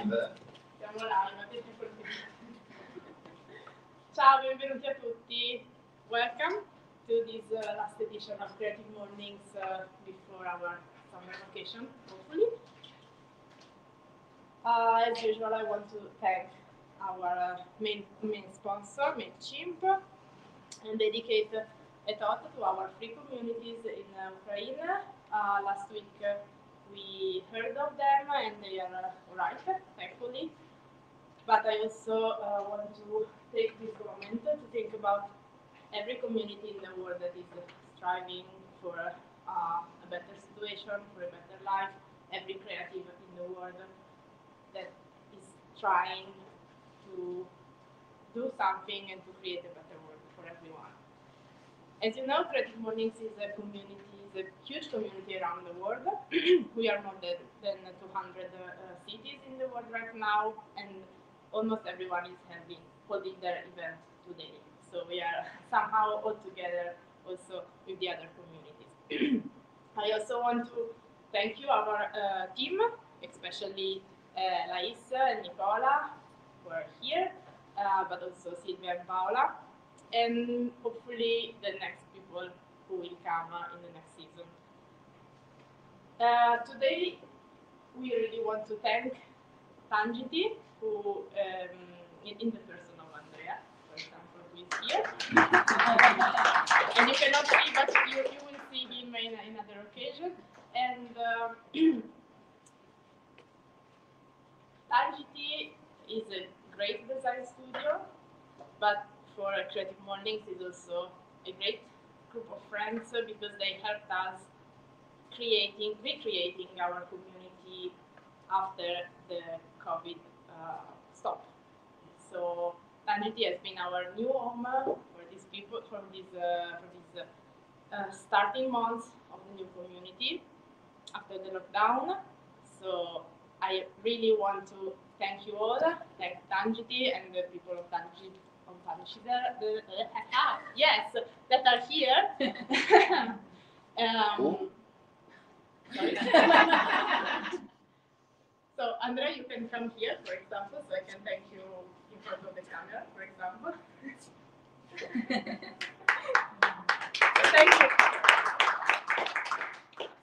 Siamo live. Ciao, benvenuti a tutti. Welcome to this uh, last edition of Creative Mornings uh, before our summer vacation, hopefully. Uh, as usual, I want to thank our uh, main, main sponsor, MailChimp, and dedicate a thought to our free communities in uh, Ukraine. Uh, last week, we heard of them and they are uh, right, thankfully. But I also uh, want to take this moment to think about every community in the world that is striving for uh, a better situation, for a better life, every creative in the world that is trying to do something and to create a better world for everyone. As you know, Creative Mornings is a community, is a huge community around the world. we are more than, than 200 uh, cities in the world right now, and almost everyone is having holding their event today. So we are somehow all together also with the other communities. I also want to thank you, our uh, team, especially uh, Laisa and Nicola, who are here, uh, but also Silvia and Paola, and hopefully the next people who will come uh, in the next season. Uh, today, we really want to thank Tangity, who, um, in, in the person of Andrea, for example, who is here. and you cannot see, but you, you will see him in another occasion. And um, Tangity is a great design studio, but for Creative Mornings is also a great group of friends because they helped us creating, recreating our community after the COVID uh, stop. So Tangity has been our new home for these people, for these, uh, these uh, uh, starting months of the new community after the lockdown. So I really want to thank you all, thank Tangity and the people of Tangity Tangity, the, ah, yes, that are here. um, so Andrea, you can come here, for example, so I can thank you in front of the camera, for example. thank you.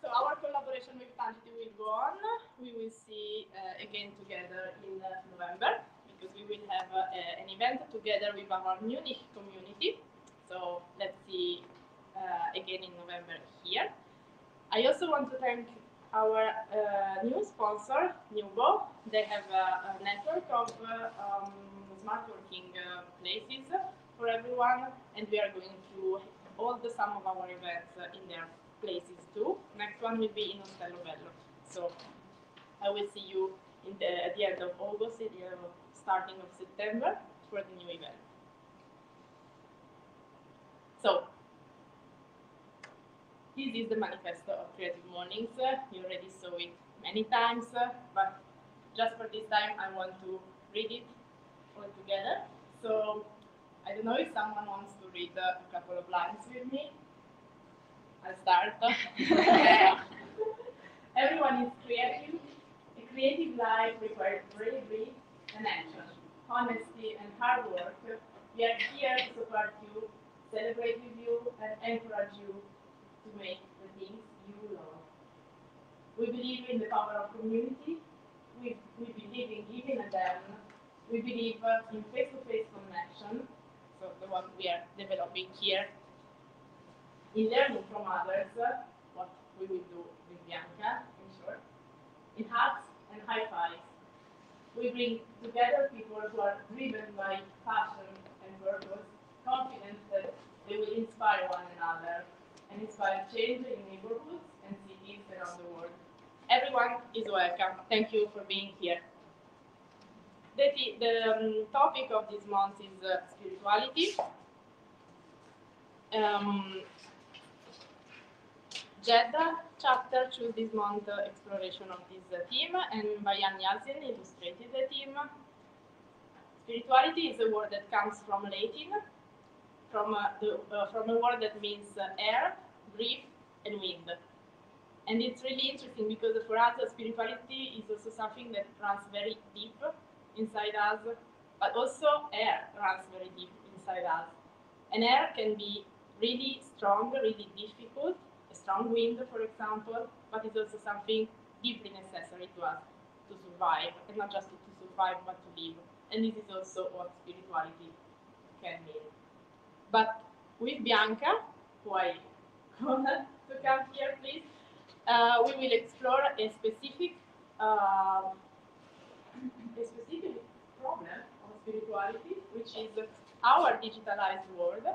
So our collaboration with Tangity will go on. We will see uh, again together in uh, November because we will have uh, a- an event together with our Munich community. So let's see uh, again in November here. I also want to thank our uh, new sponsor, Nubo. They have a, a network of uh, um, smart working uh, places for everyone, and we are going to hold some of our events uh, in their places too. Next one will be in Ostello Bello. So I will see you the, at the end of August, the end starting of September for the new event. So this is the manifesto of Creative Mornings. Uh, You already saw it many times, uh, but just for this time, I want to read it all together. So I don't know if someone wants to read uh, a couple of lines with me. I'll start. Everyone is creative. A creative life requires bravery and action, honesty and hard work. We are here to support you, celebrate with you, and encourage you to make the things you love. We believe in the power of community. We, we believe in giving and then. We believe in face-to-face connection, so the one we are developing here. In learning from others, what we will do with Bianca, in short. In hugs and high fives. We bring together people who are driven by passion and purpose, confident that they will inspire one another and inspire change in neighborhoods and cities around the world. Everyone is welcome. Thank you for being here. The, the um, topic of this month is uh, spirituality. Um, Jeddah chapter chose this month uh, exploration of this uh, theme, and Bayan Yazin illustrated the theme. Spirituality is a word that comes from Latin, from, uh, the, uh, from a word that means uh, air, breath, and wind. And it's really interesting because for us, spirituality is also something that runs very deep inside us, but also air runs very deep inside us. And air can be really strong, really difficult, strong wind, for example, but it's also something deeply necessary to us to survive, and not just to, survive, but to live. And this is also what spirituality can mean. But with Bianca, who I call to come here, please, uh, we will explore a specific, uh, a specific problem of spirituality, which is our digitalized world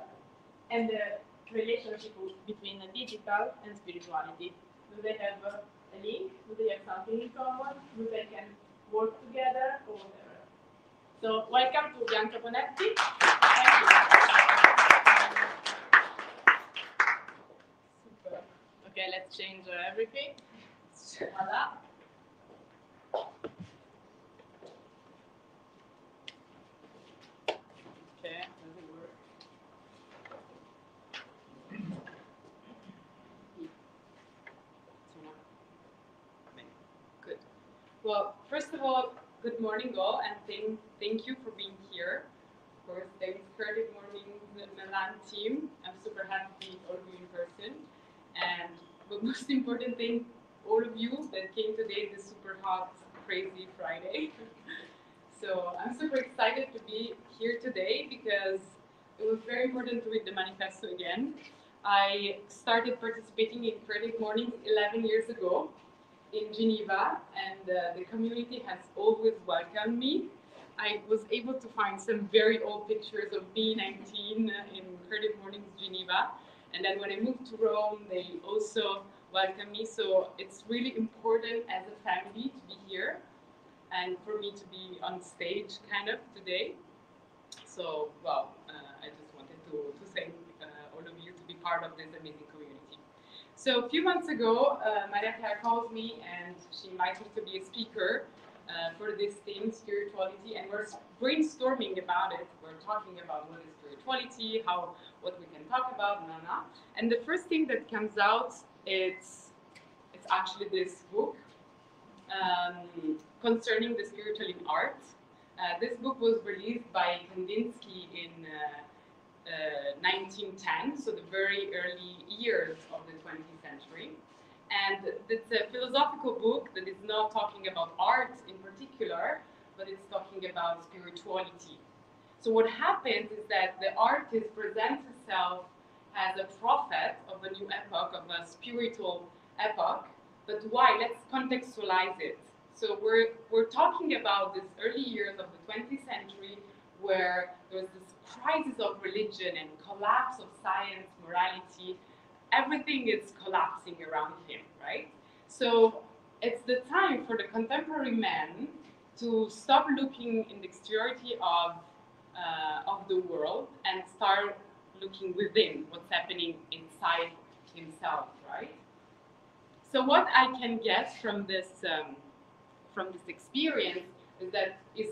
and the relationship between digital and spirituality. Do they have a link? Do they have something in common? Do they can work together or whatever? So welcome to Bianca Bonetti. Super. Okay, let's change uh, everything. Voila. Okay, does it work? Good. Well, first of all, good morning all, and thank, thank you for being here. Of course, thanks for morning, the Milan team. I'm super happy to meet all of you in person. And the most important thing, all of you that came today, this super hot, crazy Friday. so I'm super excited to be here today because it was very important to read the manifesto again. I started participating in Creative Morning 11 years ago in Geneva, and uh, the community has always welcomed me. I was able to find some very old pictures of me 19 in Creative Mornings Geneva, and then when I moved to Rome, they also welcomed me. So it's really important as a family to be here, and for me to be on stage kind of today. So, well, uh, I just wanted to, to thank uh, all of you to be part of this amazing. So a few months ago, uh, Maria called me and she invited me to be a speaker uh, for this theme, spirituality, and we're brainstorming about it. We're talking about what is spirituality, how what we can talk about. And the first thing that comes out it's it's actually this book um, concerning the spiritual in art. Uh, this book was released by Kandinsky in uh, Uh, 1910, so the very early years of the 20th century. And it's a philosophical book that is not talking about art in particular, but it's talking about spirituality. So what happens is that the artist presents himself as a prophet of a new epoch, of a spiritual epoch. But why? Let's contextualize it. So we're, we're talking about these early years of the 20th century where there's this crisis of religion and collapse of science, morality, everything is collapsing around him, right? So it's the time for the contemporary man to stop looking in the exteriority of, uh, of the world and start looking within what's happening inside himself, right? So what I can get from this um, from this experience is that is,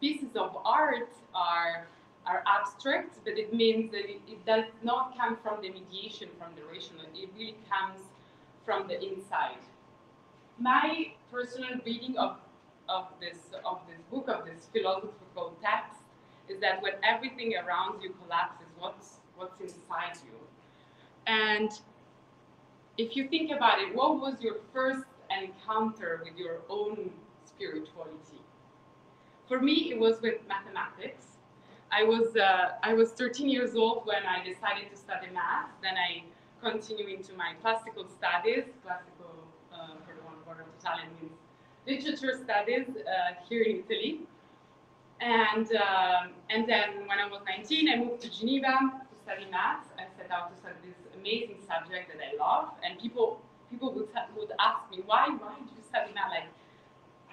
pieces of art are are abstract, but it means that it, it, does not come from the mediation from the rational. It really comes from the inside. My personal reading of, of this of this book, of this philosophical text, is that when everything around you collapses, what's what's inside you? And if you think about it, what was your first encounter with your own spirituality? For me, it was with mathematics I was uh, I was 13 years old when I decided to study math. Then I continued into my classical studies. Classical, uh, for the one word of Italian means literature studies uh, here in Italy. And um, and then when I was 19, I moved to Geneva to study math. I set out to study this amazing subject that I love. And people people would would ask me why why did you study math? Like,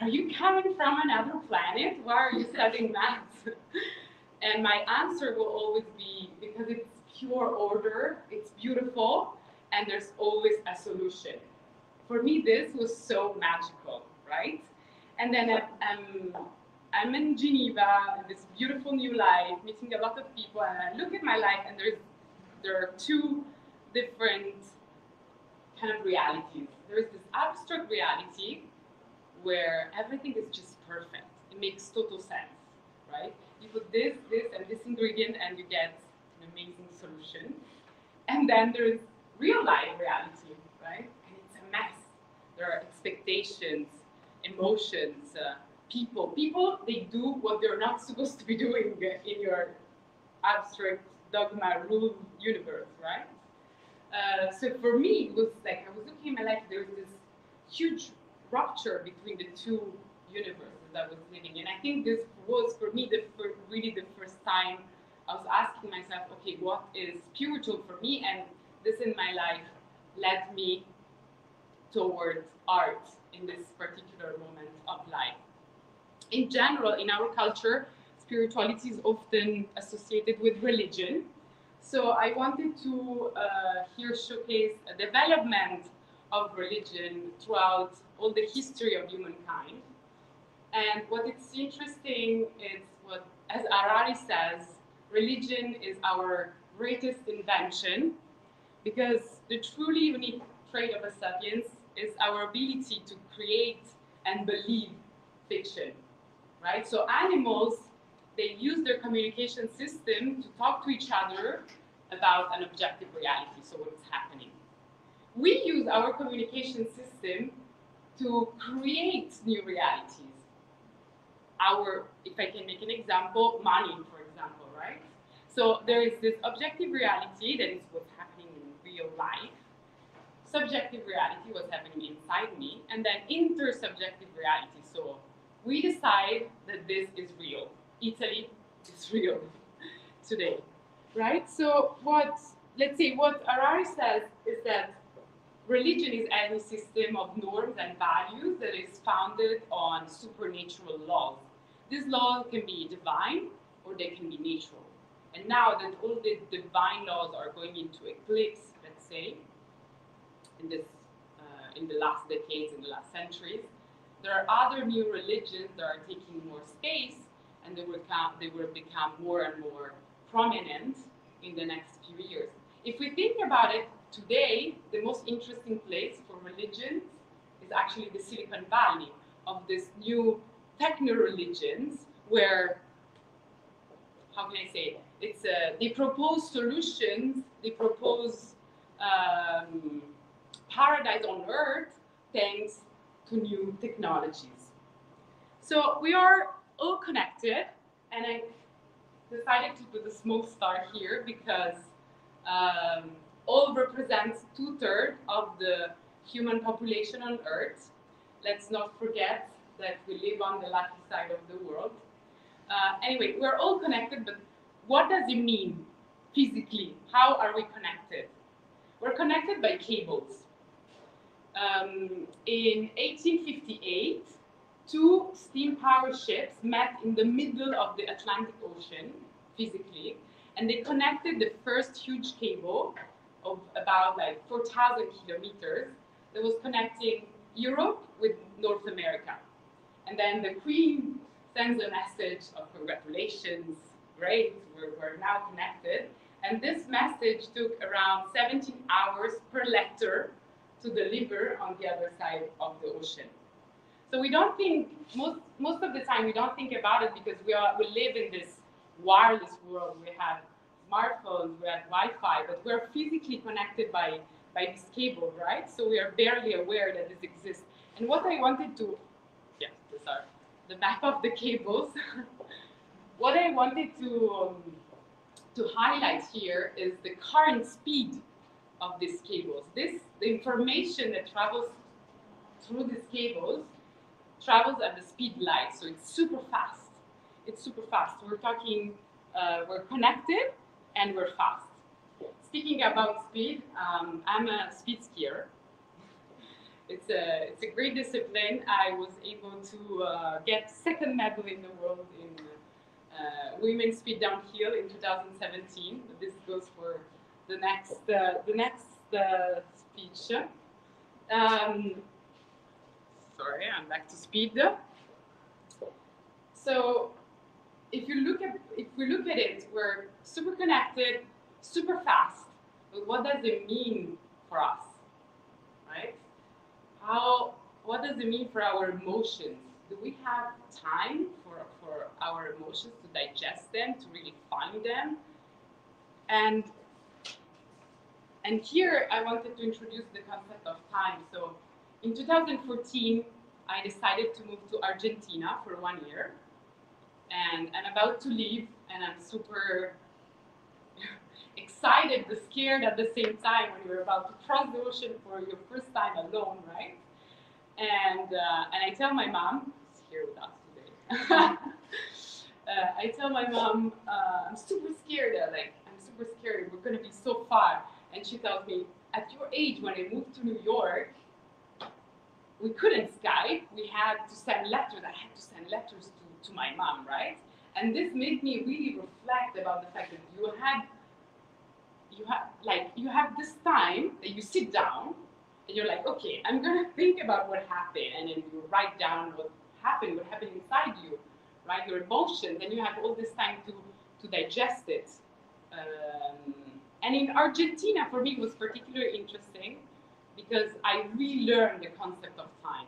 are you coming from another planet? Why are you studying math? And my answer will always be because it's pure order, it's beautiful, and there's always a solution. For me, this was so magical, right? And then I'm, I'm in Geneva, this beautiful new life, meeting a lot of people, and I look at my life, and there's there are two different kind of realities. There is this abstract reality where everything is just perfect. It makes total sense, right? You put this, this, and this ingredient, and you get an amazing solution. And then there's real life reality, right? And it's a mess. There are expectations, emotions, uh, people. People, they do what they're not supposed to be doing in your abstract dogma rule universe, right? Uh, so for me, it was like I was looking at my life. There was this huge rupture between the two universes I was living in. I think this was for me the really the first time I was asking myself, okay, what is spiritual for me? And this in my life led me towards art in this particular moment of life. In general, in our culture, spirituality is often associated with religion. So I wanted to uh, here showcase a development of religion throughout all the history of humankind. And what it's interesting is what, as Harari says, religion is our greatest invention because the truly unique trait of a sapiens is our ability to create and believe fiction, right? So animals they use their communication system to talk to each other about an objective reality, so what's happening. We use our communication system to create new realities. Our, if I can make an example, money, for example, right? So there is this objective reality that is what's happening in real life, subjective reality, what's happening inside me, and then intersubjective reality. So we decide that this is real. Italy is real today, right? So what, let's say what Harari says is that religion is any system of norms and values that is founded on supernatural laws. These laws can be divine or they can be natural. And now that all the divine laws are going into eclipse, let's say, in this, uh, in the last decades, in the last centuries, there are other new religions that are taking more space and they will, come, they will become more and more prominent in the next few years. If we think about it, today, the most interesting place for religions is actually the Silicon Valley of this new techno religions where, how can I say, it's a, they propose solutions, they propose um, paradise on earth thanks to new technologies. So we are all connected, and I decided to put a small star here because um, all represents two thirds of the human population on Earth. Let's not forget that we live on the lucky side of the world. Uh, anyway, we're all connected, but what does it mean physically? How are we connected? We're connected by cables. Um, in 1858, two steam powered ships met in the middle of the Atlantic Ocean physically, and they connected the first huge cable of about like 4,000 kilometers that was connecting Europe with North America. And then the Queen sends a message of congratulations, great, we're, we're now connected. And this message took around 17 hours per letter to deliver on the other side of the ocean. So we don't think most most of the time we don't think about it because we are we live in this wireless world. We have smartphones, we have Wi-Fi, but we're physically connected by by this cable, right? So we are barely aware that this exists. And what I wanted to, yeah, these are the map of the cables. what I wanted to um, to highlight here is the current speed of these cables. This the information that travels through these cables travels at the speed light, so it's super fast. It's super fast. We're talking, uh, we're connected and we're fast. Speaking about speed, um, I'm a speed skier. It's a, it's a great discipline. I was able to uh, get second medal in the world in uh, women's speed downhill in 2017. This goes for the next, uh, the next uh, speech. Um, sorry, I'm back to speed. So if you look at if we look at it, we're super connected, super fast. But what does it mean for us? How what does it mean for our emotions? Do we have time for, for our emotions to digest them, to really find them? And and here I wanted to introduce the concept of time. So in 2014, I decided to move to Argentina for one year. And I'm about to leave, and I'm super excited but scared at the same time when you're about to cross the ocean for your first time alone, right? And, uh, and I tell my mom, who's here with us today, uh, I tell my mom, uh, I'm super scared, uh, like, I'm super scared, we're gonna be so far. And she tells me, at your age, when I moved to New York, we couldn't Skype. We had to send letters. I had to send letters to, to my mom, right? And this made me really reflect about the fact that you had, you have like you have this time that you sit down and you're like, okay, I'm gonna think about what happened, and then you write down what happened, what happened inside you, right? Your emotions, and you have all this time to to digest it. Um, and in Argentina, for me, it was particularly interesting because I relearned the concept of time.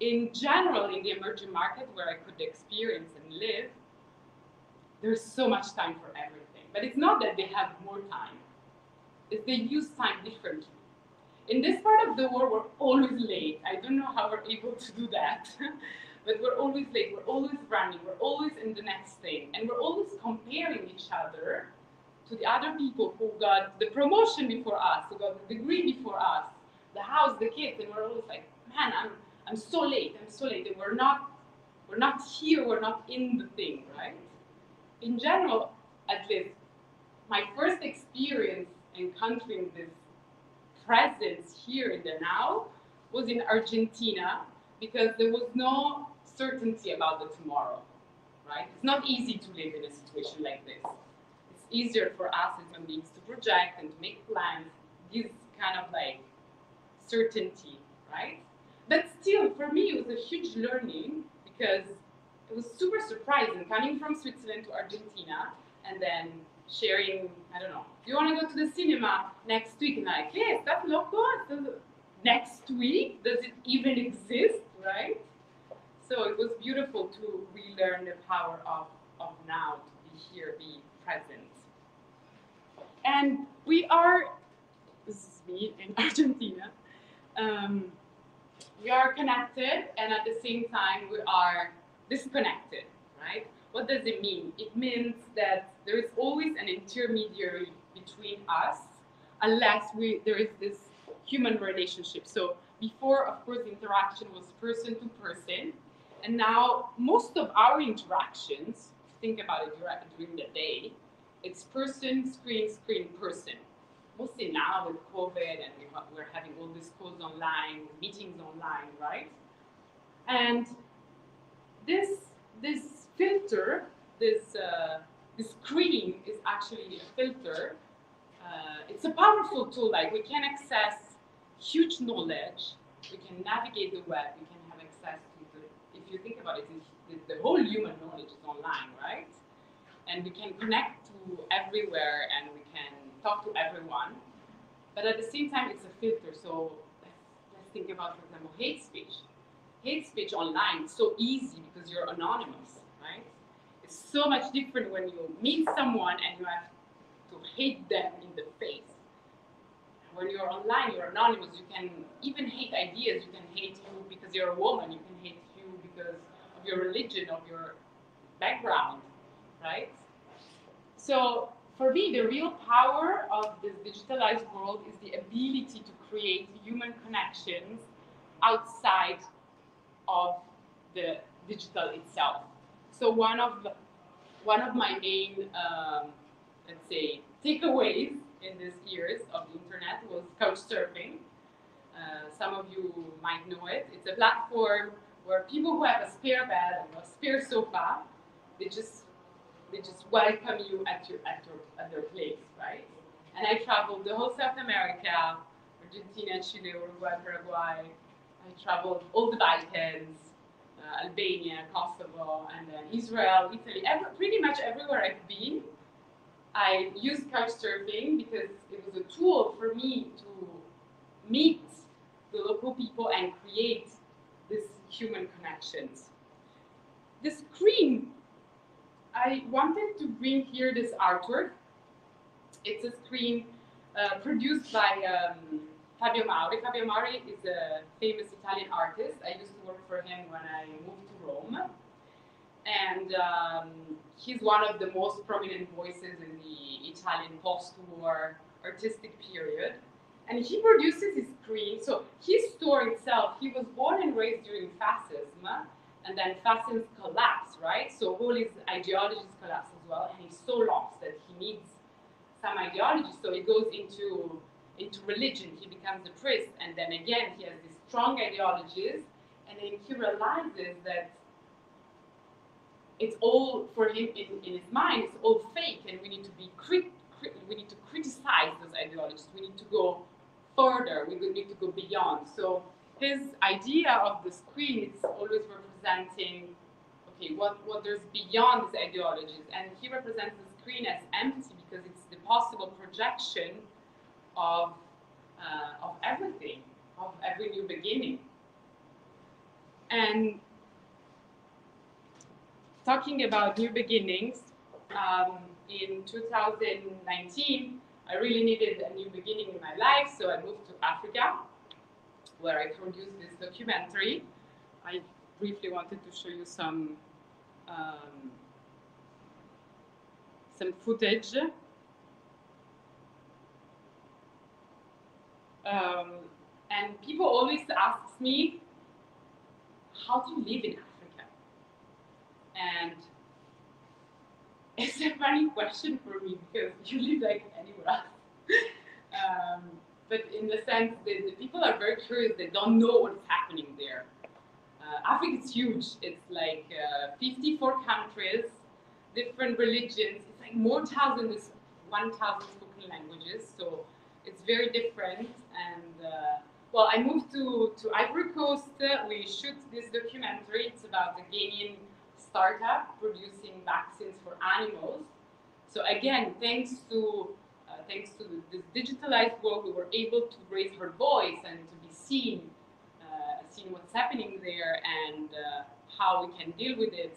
In general, in the emerging market where I could experience and live, there's so much time for everything. But it's not that they have more time, it's they use time differently. In this part of the world, we're always late. I don't know how we're able to do that, but we're always late. We're always running. We're always in the next thing. And we're always comparing each other to the other people who got the promotion before us, who got the degree before us, the house, the kids, and we're always like, man, I'm I'm so late, I'm so late, and we're not we're not here, we're not in the thing, right? In general, at least, my first experience encountering this presence here in the now was in Argentina because there was no certainty about the tomorrow, right? It's not easy to live in a situation like this It's easier for us as human beings to project and to make plans, this kind of like certainty, right? But still, for me, it was a huge learning because it was super surprising coming from Switzerland to Argentina and then sharing, I don't know, do you want to go to the cinema next week? And I'm like, yes, that's local. Next week? Does it even exist, right? So it was beautiful to relearn the power of, of now, to be here, be present. And we are, this is me in Argentina, um, we are connected and at the same time we are disconnected, right? What does it mean? It means that there is always an intermediary between us unless we there is this human relationship. So before, of course, interaction was person to person, and now most of our interactions, think about it during the day, it's person, screen, screen, person. Mostly now with COVID and we're having all these calls online, meetings online, right? And this this filter, this uh, this screen is actually a filter. Uh, it's a powerful tool. Like we can access huge knowledge. We can navigate the web. We can have access to the. If you think about it, the, the whole human knowledge is online, right? And we can connect to everywhere and we can talk to everyone. But at the same time, it's a filter. So let's, think about, for example, hate speech. Hate speech online is so easy because you're anonymous? It's so much different when you meet someone and you have to hate them in the face. When you're online, you're anonymous. You can even hate ideas. You can hate you because you're a woman. You can hate you because of your religion, of your background, right? So for me, the real power of this digitalized world is the ability to create human connections outside of the digital itself. So one of one of my main, um, let's say, takeaways in these years of the internet was couchsurfing. Uh, some of you might know it. It's a platform where people who have a spare bed and a spare sofa, they just they just welcome you at your at your at their place, right? And I traveled the whole South America, Argentina, Chile, Uruguay, Paraguay. I traveled all the Balkans, Albania, Kosovo, and then Israel, Italy, every, pretty much everywhere I've been. I used couchsurfing because it was a tool for me to meet the local people and create these human connections. The screen, I wanted to bring here this artwork. It's a screen uh, produced by um, Fabio Mauri. Fabio Mauri is a famous Italian artist. I used for him when I moved to Rome. And um, he's one of the most prominent voices in the Italian post-war artistic period. And he produces his screen. So his store itself, he was born and raised during fascism, and then fascism collapsed, right? So all his ideologies collapse as well, and he's so lost that he needs some ideology. So he goes into into religion. He becomes a priest, and then again he has these strong ideologies, and then he realizes that it's all for him in, in his mind. It's all fake, and we need to be crit- we need to criticize those ideologies. We need to go further. We need to go beyond. So his idea of the screen is always representing okay what, what there's beyond these ideologies and he represents the screen as empty because it's the possible projection of, uh, of everything, of every new beginning. And talking about new beginnings, um, in 2019, I really needed a new beginning in my life, so I moved to Africa, where I produced this documentary. I briefly wanted to show you some um, some footage Um, and people always ask me, how do you live in Africa? And it's a funny question for me because you live like anywhere else. um, but in the sense that the people are very curious, they don't know what's happening there. Uh, Africa is huge. It's like uh, 54 countries, different religions. It's like more than 1,000 spoken languages. So it's very different. And uh, well, I moved to, to Ivory Coast. we shoot this documentary. It's about a Ghanaian startup producing vaccines for animals. So again, thanks to uh, thanks to this digitalized world, we were able to raise her voice and to be seen, uh, seeing what's happening there and uh, how we can deal with it.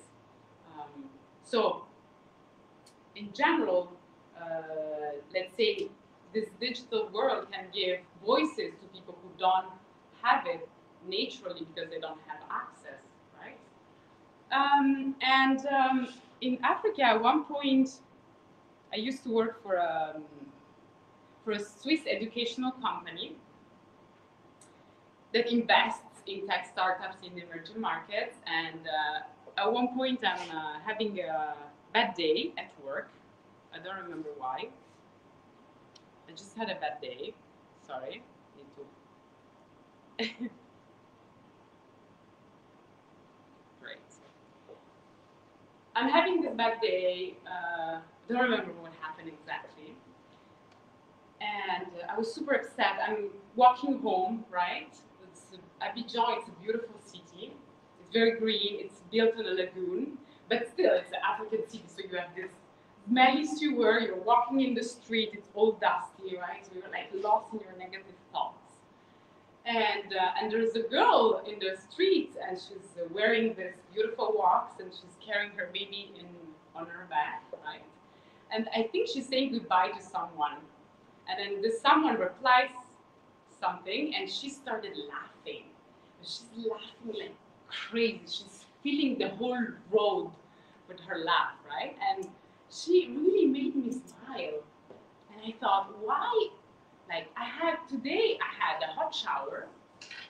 Um, so, in general, uh, let's say this digital world can give voices to people who don't have it naturally because they don't have access, right? Um, and um, in Africa, at one point, I used to work for a, um, for a Swiss educational company that invests in tech startups in emerging markets. And uh, at one point, I'm uh, having a bad day at work. I don't remember why. I just had a bad day. Sorry. Need to. Great. I'm having this bad day. Uh, don't remember what happened exactly. And uh, I was super upset. I'm walking home, right? It's Abidjan, it's a beautiful city. It's very green. It's built on a lagoon, but still, it's an African city, so you have this smelly sewer, you're walking in the street, it's all dusty, right? So you're like lost in your negative thoughts. And, uh, and there's a girl in the street and she's uh, wearing this beautiful wax and she's carrying her baby in, on her back, right? And I think she's saying goodbye to someone. And then this someone replies something and she started laughing. She's laughing like crazy. She's filling the whole road with her laugh, right? And she really made me smile. And I thought, why? Like, I had today, I had a hot shower,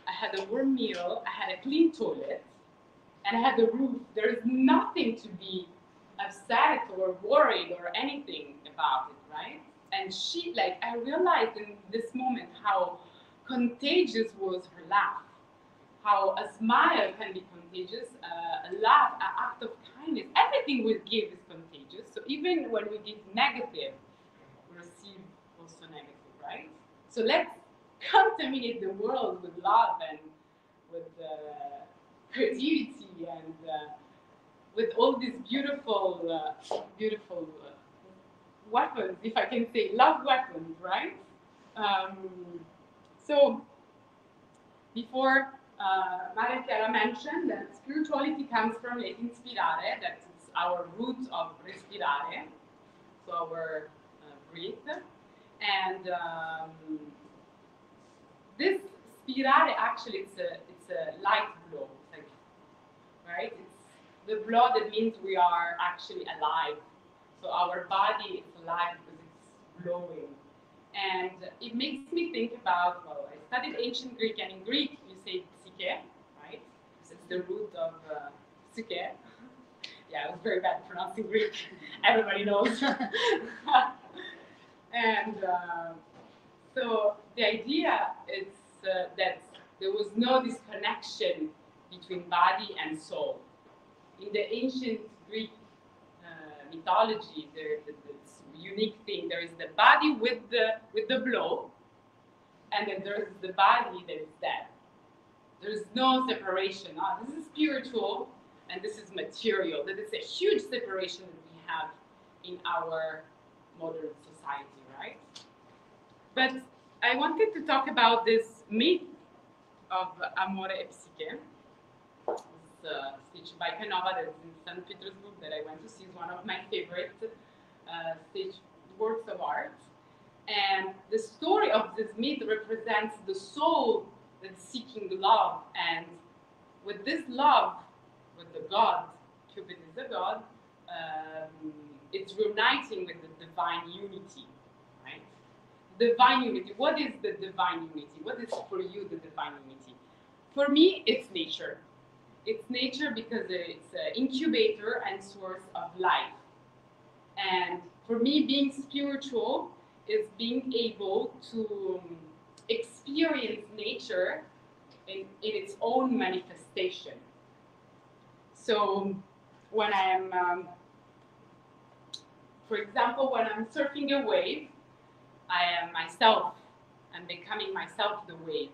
I had a warm meal, I had a clean toilet, and I had the roof. There is nothing to be upset or worried or anything about it, right? And she, like, I realized in this moment how contagious was her laugh, how a smile can be contagious, uh, a laugh, an act of kindness, everything we give is contagious. So even when we give negative, we receive also negative, right? So let's contaminate the world with love and with uh, creativity and uh, with all these beautiful, uh, beautiful uh, weapons, if I can say, love weapons, right? Um, so before uh, Maria Chiara mentioned that spirituality comes from Latin spirare, that's our root of respirare, so our uh, breathe. And um, this spirare actually it's a it's a light blow, like, right? It's the blow that means we are actually alive. So our body is alive because it's blowing. And it makes me think about, well, I studied ancient Greek, and in Greek you say psyche, right? It's the root of uh, psyche. yeah, I was very bad pronouncing Greek. Everybody knows. and uh, so the idea is uh, that there was no disconnection between body and soul. In the ancient Greek uh, mythology, there, the, this unique thing. There is the body with the with the blow, and then there's the body that is dead. There's no separation. Oh, this is spiritual, and this is material. That is a huge separation that we have in our modern society, right? But I wanted to talk about this myth of Amore e Psyche. This uh, speech by Canova that's in St. Petersburg that I went to see is one of my favorite uh, stage works of art. And the story of this myth represents the soul that's seeking love. And with this love, with the God, Cupid is the God, um, it's reuniting with the divine unity, right? Divine unity. What is the divine unity? What is for you the divine unity? For me, it's nature. It's nature because it's an incubator and source of life. And for me, being spiritual is being able to um, experience nature in, in its own manifestation. So when I'm, um, for example, when I'm surfing a wave, I am myself. I'm becoming myself the wave.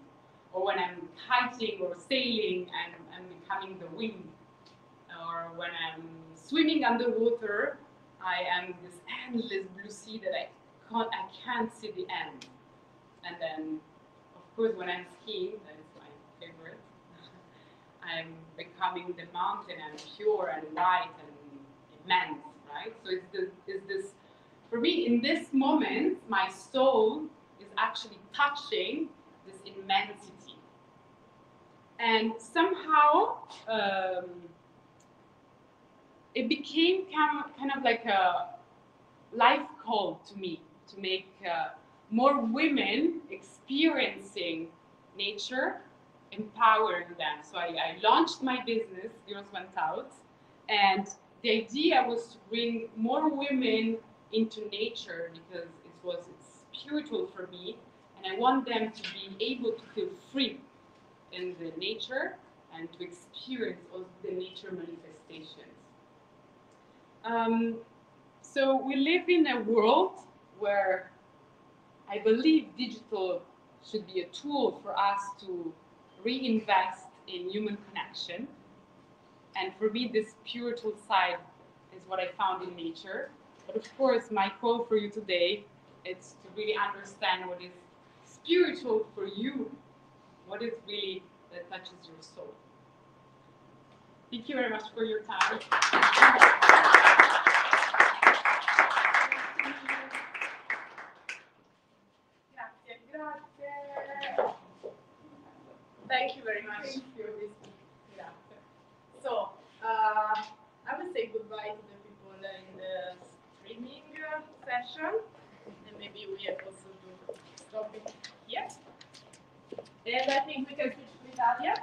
Or when I'm kiting or sailing, I'm, I'm becoming the wind. Or when I'm swimming underwater, I am this endless blue sea that I can't, I can't see the end. And then, of course, when I'm skiing, that is my favorite, I'm becoming the mountain and pure and white and immense, right? So it's this, it's this, for me, in this moment, my soul is actually touching this immensity. And somehow, um, it became kind of, kind of like a life call to me to make uh, more women experiencing nature, empowering them. So I, I launched my business, Girls Went Out, and the idea was to bring more women into nature because it was spiritual for me, and I want them to be able to feel free in the nature and to experience all the nature manifestations. Um, so we live in a world where I believe digital should be a tool for us to reinvest in human connection. And for me, this spiritual side is what I found in nature. But of course, my call for you today is to really understand what is spiritual for you, what is really that touches your soul. Thank you very much for your time. Grazie, grazie. Thank you very much. Thank you. Grazie. So, uh, I will say goodbye to the people in the streaming uh, session, and maybe we have also to stop it here. And I think we can switch to Italia.